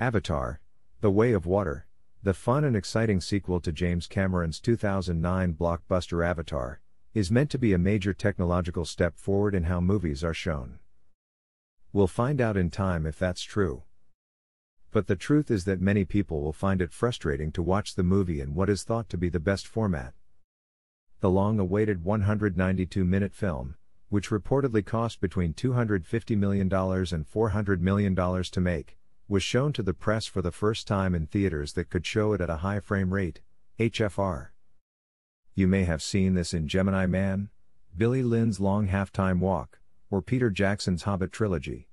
Avatar The Way of Water, the fun and exciting sequel to James Cameron's 2009 blockbuster Avatar, is meant to be a major technological step forward in how movies are shown. We'll find out in time if that's true. But the truth is that many people will find it frustrating to watch the movie in what is thought to be the best format. The long awaited 192 minute film, which reportedly cost between $250 million and $400 million to make, was shown to the press for the first time in theaters that could show it at a high frame rate, HFR. You may have seen this in Gemini Man, Billy Lynn's Long Halftime Walk, or Peter Jackson's Hobbit trilogy.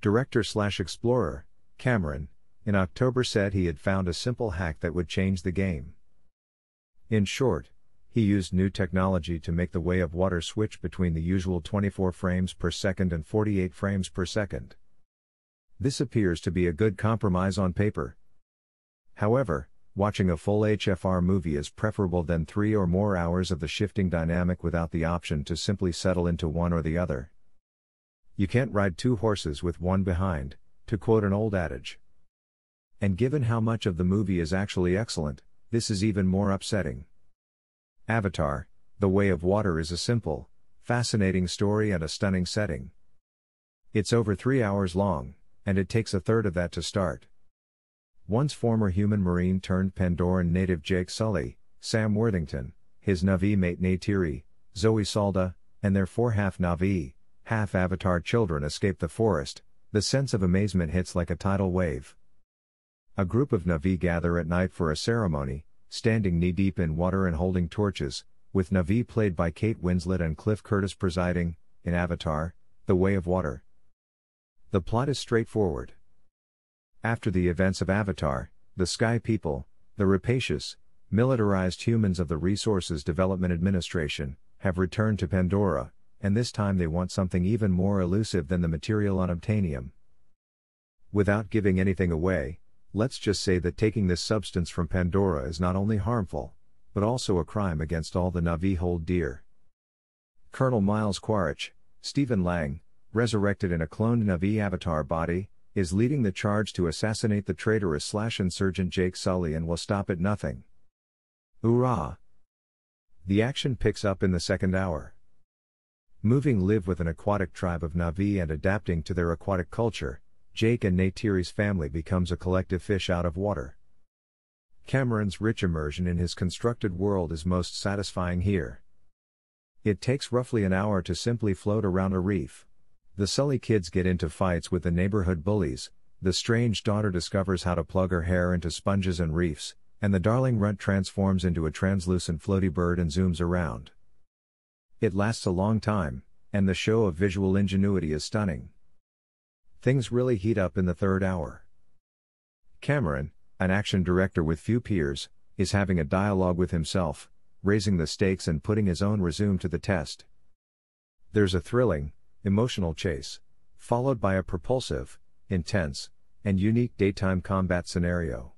Director slash explorer, Cameron, in October said he had found a simple hack that would change the game. In short, he used new technology to make the way of water switch between the usual 24 frames per second and 48 frames per second. This appears to be a good compromise on paper. However, watching a full HFR movie is preferable than three or more hours of the shifting dynamic without the option to simply settle into one or the other. You can't ride two horses with one behind, to quote an old adage. And given how much of the movie is actually excellent, this is even more upsetting. Avatar, The Way of Water is a simple, fascinating story and a stunning setting. It's over three hours long, and it takes a third of that to start. Once former human marine turned Pandoran native Jake Sully, Sam Worthington, his Na'vi mate Neytiri, Zoe Saldana, and their four half Na'vi, half Avatar children escape the forest, the sense of amazement hits like a tidal wave. A group of Na'vi gather at night for a ceremony, standing knee deep in water and holding torches, with Na'vi played by Kate Winslet and Cliff Curtis presiding, in Avatar, The Way of Water. The plot is straightforward. After the events of Avatar, the Sky People, the rapacious, militarized humans of the Resources Development Administration, have returned to Pandora, and this time they want something even more elusive than the material on unobtainium. Without giving anything away, let's just say that taking this substance from Pandora is not only harmful, but also a crime against all the Na'vi hold dear. Colonel Miles Quaritch, Stephen Lang, resurrected in a cloned Na'vi avatar body, is leading the charge to assassinate the traitorous slash insurgent Jake Sully and will stop at nothing. Hoorah! The action picks up in the second hour. Moving live with an aquatic tribe of Na'vi and adapting to their aquatic culture, Jake and Neytiri's family becomes a collective fish out of water. Cameron's rich immersion in his constructed world is most satisfying here. It takes roughly an hour to simply float around a reef. The Sully kids get into fights with the neighborhood bullies, the strange daughter discovers how to plug her hair into sponges and reefs, and the darling runt transforms into a translucent floaty bird and zooms around. It lasts a long time, and the show of visual ingenuity is stunning. Things really heat up in the third hour. Cameron, an action director with few peers, is having a dialogue with himself, raising the stakes and putting his own resume to the test. There's a thrilling, emotional chase, followed by a propulsive, intense, and unique daytime combat scenario.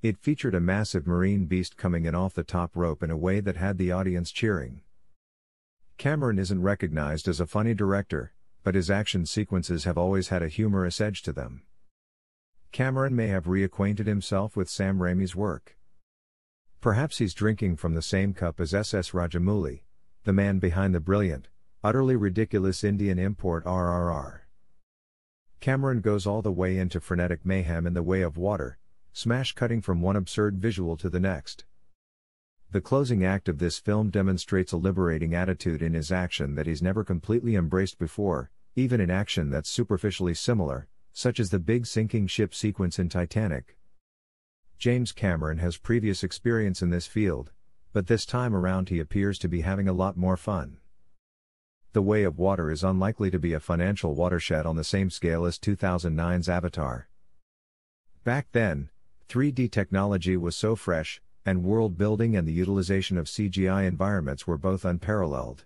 It featured a massive marine beast coming in off the top rope in a way that had the audience cheering. Cameron isn't recognized as a funny director, but his action sequences have always had a humorous edge to them. Cameron may have reacquainted himself with Sam Raimi's work. Perhaps he's drinking from the same cup as S.S. Rajamouli, the man behind the brilliant, Utterly ridiculous Indian import RRR. Cameron goes all the way into frenetic mayhem in the way of water, smash cutting from one absurd visual to the next. The closing act of this film demonstrates a liberating attitude in his action that he's never completely embraced before, even in action that's superficially similar, such as the big sinking ship sequence in Titanic. James Cameron has previous experience in this field, but this time around he appears to be having a lot more fun. The Way of Water is unlikely to be a financial watershed on the same scale as 2009's Avatar. Back then, 3D technology was so fresh, and world building and the utilization of CGI environments were both unparalleled.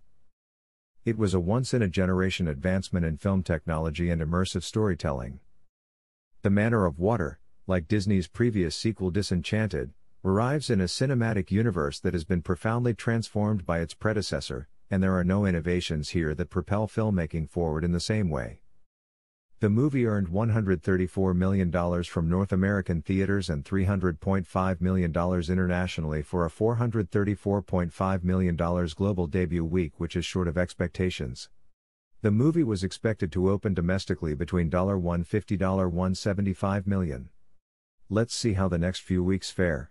It was a once in a generation advancement in film technology and immersive storytelling. The Manner of Water, like Disney's previous sequel Disenchanted, arrives in a cinematic universe that has been profoundly transformed by its predecessor, and there are no innovations here that propel filmmaking forward in the same way. The movie earned $134 million from North American theaters and $300.5 million internationally for a $434.5 million global debut week, which is short of expectations. The movie was expected to open domestically between $150 175 million. Let's see how the next few weeks fare.